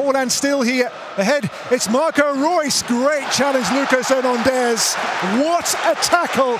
Holland still here ahead. It's Marco Royce. Great challenge, Lucas Hernandez. What a tackle!